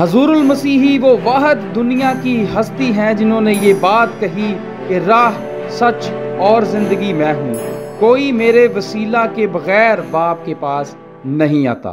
हजूरुल मसीही वो वाहद दुनिया की हस्ती हैं जिन्होंने ये बात कही कि राह सच और ज़िंदगी मैं हूँ। कोई मेरे वसीला के बग़ैर बाप के पास नहीं आता।